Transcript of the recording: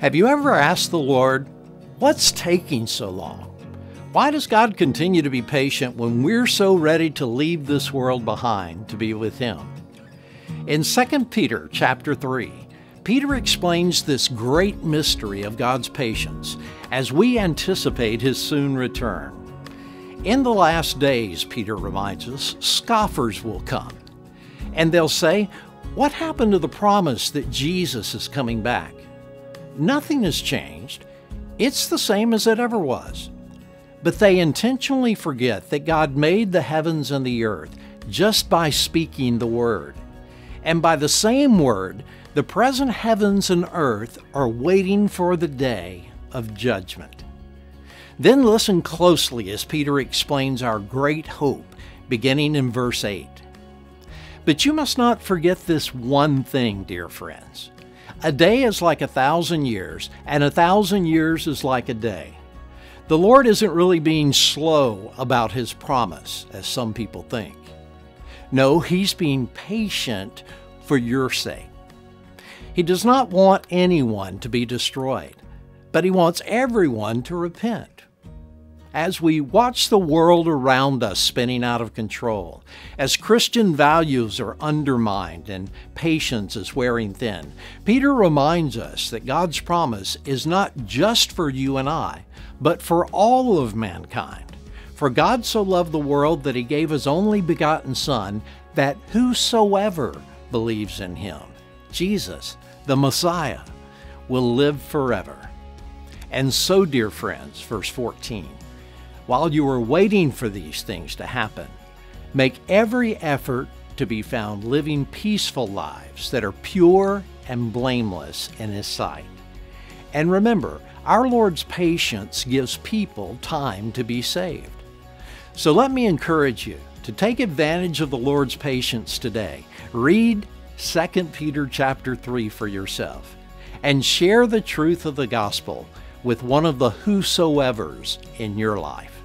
Have you ever asked the Lord, What's taking so long? Why does God continue to be patient when we're so ready to leave this world behind to be with Him? In 2 Peter chapter 3, Peter explains this great mystery of God's patience as we anticipate His soon return. In the last days, Peter reminds us, scoffers will come. And they'll say, What happened to the promise that Jesus is coming back? Nothing has changed. It's the same as it ever was. But they intentionally forget that God made the heavens and the earth just by speaking the Word. And by the same Word, the present heavens and earth are waiting for the day of judgment. Then listen closely as Peter explains our great hope, beginning in verse 8. But you must not forget this one thing, dear friends. A day is like a thousand years, and a thousand years is like a day. The Lord isn't really being slow about His promise, as some people think. No, He's being patient for your sake. He does not want anyone to be destroyed, but He wants everyone to repent as we watch the world around us spinning out of control, as Christian values are undermined and patience is wearing thin, Peter reminds us that God's promise is not just for you and I, but for all of mankind. For God so loved the world that he gave his only begotten Son, that whosoever believes in him, Jesus, the Messiah, will live forever. And so, dear friends, verse 14, while you are waiting for these things to happen, make every effort to be found living peaceful lives that are pure and blameless in His sight. And remember, our Lord's patience gives people time to be saved. So let me encourage you to take advantage of the Lord's patience today. Read 2 Peter chapter 3 for yourself and share the truth of the gospel with one of the whosoevers in your life.